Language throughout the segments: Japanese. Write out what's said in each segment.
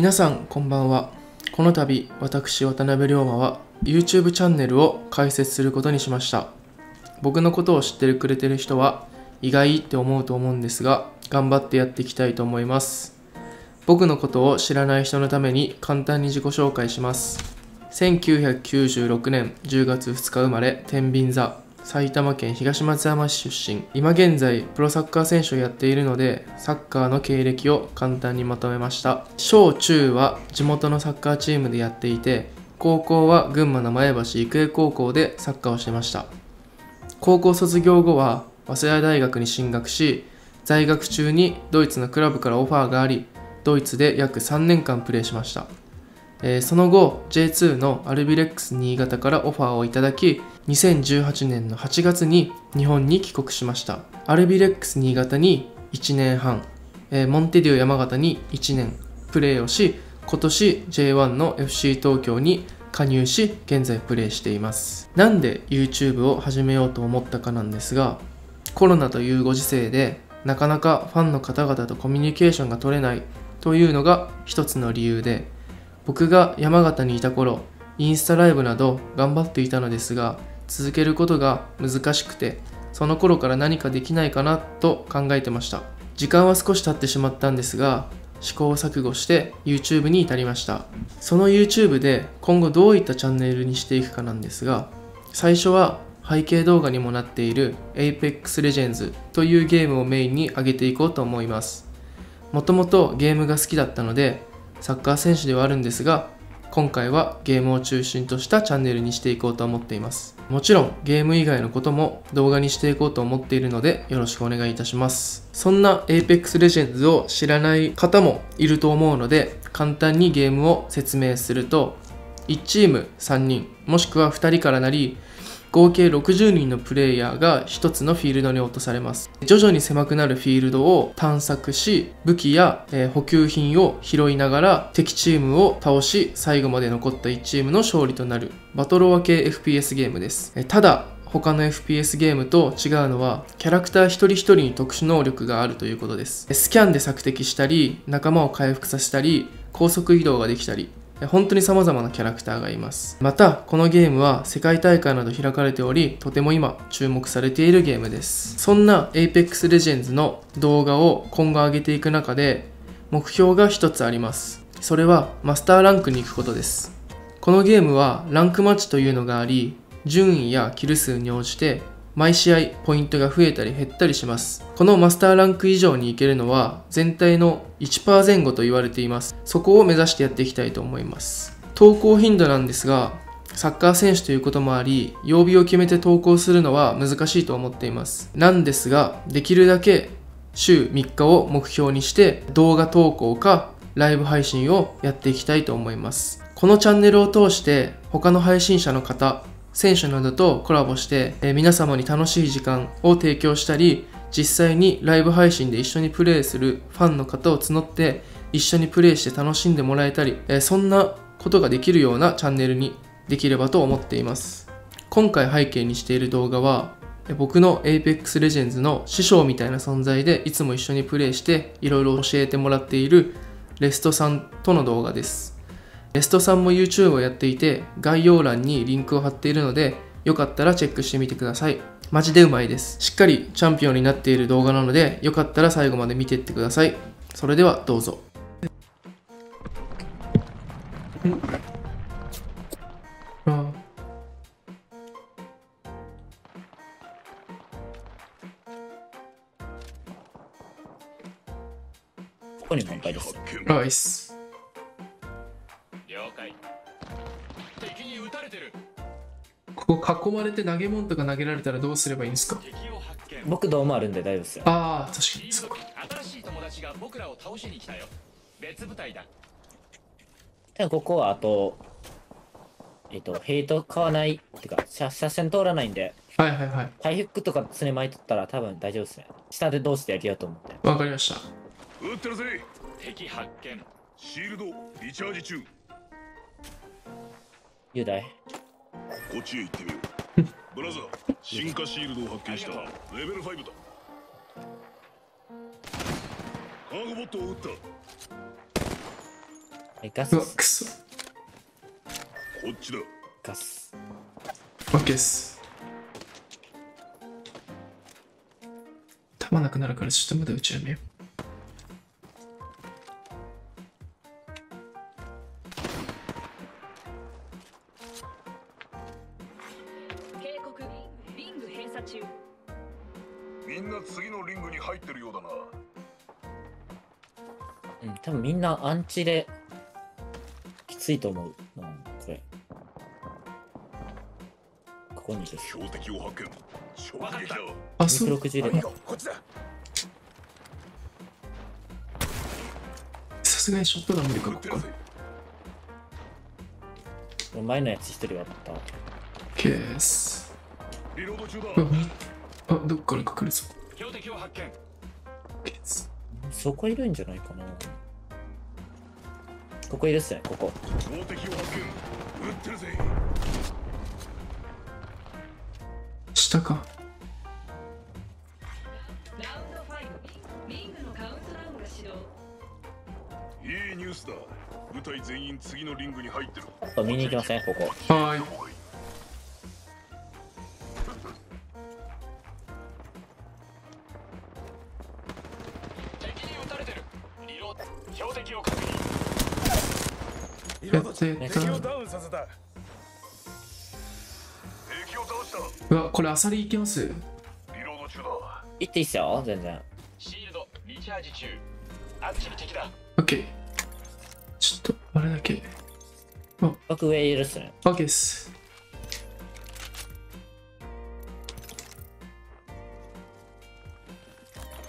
皆さんこんばんは。この度私渡辺龍馬は YouTube チャンネルを開設することにしました。僕のことを知ってくれてる人は意外って思うと思うんですが頑張ってやっていきたいと思います。僕のことを知らない人のために簡単に自己紹介します。1996年10月2日生まれ天秤座。埼玉県東松山市出身。今現在プロサッカー選手をやっているのでサッカーの経歴を簡単にまとめました。小中は地元のサッカーチームでやっていて高校は群馬の前橋育英高校でサッカーをしてました。高校卒業後は早稲田大学に進学し在学中にドイツのクラブからオファーがありドイツで約3年間プレーしました。えー、その後 J2 のアルビレックス新潟からオファーをいただき2018年の8月に日本に帰国しました。アルビレックス新潟に1年半、えー、モンテディオ山形に1年プレーをし今年 J1 の FC 東京に加入し現在プレーしています。なんで YouTube を始めようと思ったかなんですがコロナというご時世でなかなかファンの方々とコミュニケーションが取れないというのが一つの理由で僕が山形にいた頃インスタライブなど頑張っていたのですが続けることが難しくてその頃から何かできないかなと考えてました。時間は少し経ってしまったんですが試行錯誤して YouTube に至りました。その YouTube で今後どういったチャンネルにしていくかなんですが最初は背景動画にもなっている Apex Legends というゲームをメインに上げていこうと思います。もともとゲームが好きだったのでサッカー選手ではあるんですが今回はゲームを中心としたチャンネルにしていこうと思っています。もちろんゲーム以外のことも動画にしていこうと思っているのでよろしくお願いいたします。そんな Apex Legends を知らない方もいると思うので簡単にゲームを説明すると1チーム3人もしくは2人からなり合計60人のプレイヤーが1つのフィールドに落とされます。徐々に狭くなるフィールドを探索し武器や、えー、補給品を拾いながら敵チームを倒し最後まで残った1チームの勝利となる。バトロワ系 FPS ゲームです、えー、ただ他の FPS ゲームと違うのはキャラクター一人一人に特殊能力があるということです。スキャンで索敵したり仲間を回復させたり高速移動ができたり。本当に様々なキャラクターがいます。また、このゲームは世界大会など開かれており、とても今注目されているゲームです。そんな Apex Legends の動画を今後上げていく中で、目標が一つあります。それはマスターランクに行くことです。このゲームはランクマッチというのがあり、順位やキル数に応じて毎試合ポイントが増えたり減ったりします。このマスターランク以上に行けるのは全体の1%前後と言われています。そこを目指してやっていきたいと思います。投稿頻度なんですが、サッカー選手ということもあり、曜日を決めて投稿するのは難しいと思っています。なんですが、できるだけ週3日を目標にして動画投稿かライブ配信をやっていきたいと思います。このチャンネルを通して他の配信者の方、選手などとコラボして、え、皆様に楽しい時間を提供したり実際にライブ配信で一緒にプレイするファンの方を募って一緒にプレイして楽しんでもらえたり、え、そんなことができるようなチャンネルにできればと思っています。今回背景にしている動画は僕の Apex Legends の師匠みたいな存在でいつも一緒にプレイしていろいろ教えてもらっているレストさんとの動画です。ゲストさんも YouTube をやっていて概要欄にリンクを貼っているのでよかったらチェックしてみてください。マジでうまいです。しっかりチャンピオンになっている動画なのでよかったら最後まで見ていってください。それではどうぞ。ここ囲まれて投げ物とか投げられたらどうすればいいんですか？僕ドームあるんで大丈夫ですよ。ああ確かに。そうか新しい友達が僕らを倒しに来たよ。別部隊だ。ここはあとえっ、とヘイト買わないっていうか車車線通らないんではいはいはい。回復とか常巻いとったら多分大丈夫ですね。下でどうしてやりようと思って。わかりました。撃ってるぜ。敵発見。シールドリチャージ中雄大。こっちへ行ってみよう。ブラザー進化シールドを発見した。レベル5だ。カーゴボットを撃った。えガス。うわくそ。こっちだ。ガス。OK です。弾なくなるからちょっとまだ打ちやめよ警リング閉鎖中。みんな次のリングに入ってるようだな。うん多分みんなアンチできついと思う、うん、これ。ここにです標的を発見。衝撃だ。あそう260でこっちだ。さすがにショットガン無理か。撃ってるぜ。前のやつ一人はった。ロード中だうわあどっからか来るぞ。標的を発見。OK ですそこいるんじゃないかな。ここいるっすね、ここ。標的を発見。撃ってるぜ。下か。ラウンド5リングのカウントダウンが始動いいニュースだ。部隊全員次のリングに入ってる。見に行きません、ここ。はーいやったやったダウンさせた敵を倒したうわこれアサリいけます？リロード中だ行っていいっすよ、全然。シールドリチャージ中。あっちに敵だ。OK ちょっとあれだけ。僕上いるっすね。OK です。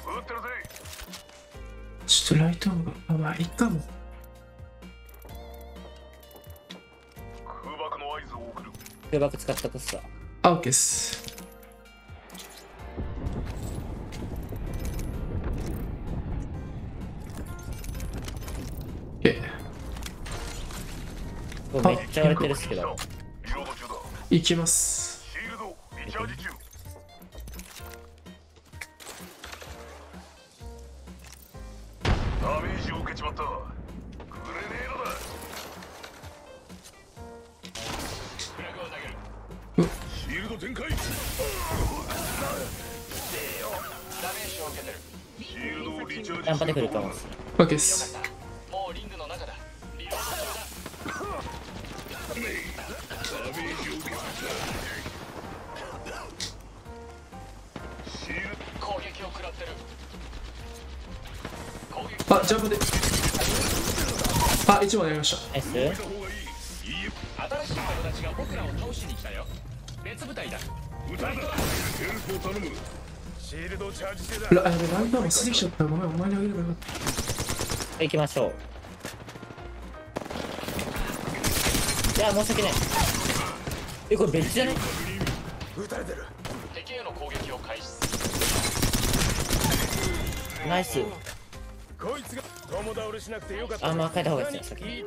撃ってるぜ。ちょっとライトオンがあまあいっかも空爆使ったとっすわ。あ OK ですえこれめっちゃ割れてるっすけど。リロード中だいきますたシール攻撃を食らってる攻撃あジャンプで。あ一番やりました。ナイス。新しい友達が僕らを倒しに来たよ。別部隊だシールドチャージ中だラあやべランが過ぎちゃったごめんお前にあげればよかっ行きましょう。いや、申し訳ない。え、これ別じゃね撃たれてる敵への攻撃を開始ナイス。こいつが友倒れしなくてよかったあんま変えた方がいいですね、先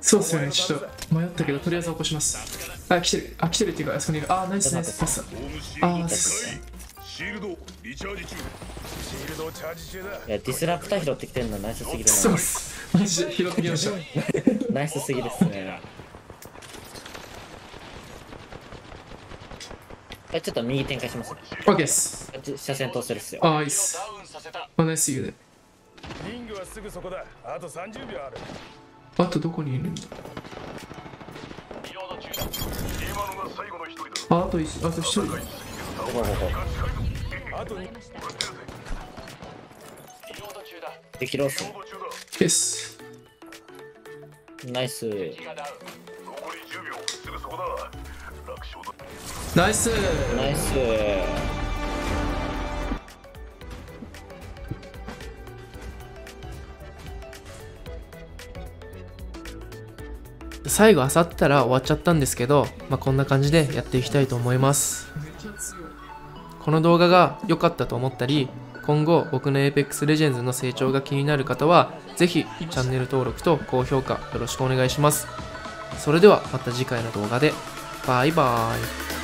そうっすよねちょっと迷ったけどとりあえず起こしますあ来てるあ来てるっていうかあそこにあナイスナイスパスあーすシールドリチャージ中。シールドチャージ中だ。いや、ディスラプター拾ってきてるのナイスすぎるそうっす。マジで拾ってきましたな。ナイスすぎですね。え、ちょっと右展開します？ね。OK です。車線通せるっすよ。あいいっす。ダウンさせたあナイスユーでリングはすぐそこだ。あと30秒ある。あとどこにいるんだ？ああといあと一人。だここ、ここ。あと2わかりましたリロード中だできろっすですナイス。敵がダウン残り10秒すぐそこだ楽勝だナイスナイス。最後あさったら終わっちゃったんですけど、まあ、こんな感じでやっていきたいと思いますこの動画が良かったと思ったり今後僕の Apex Legends の成長が気になる方はぜひチャンネル登録と高評価よろしくお願いします。それではまた次回の動画で。バイバーイ。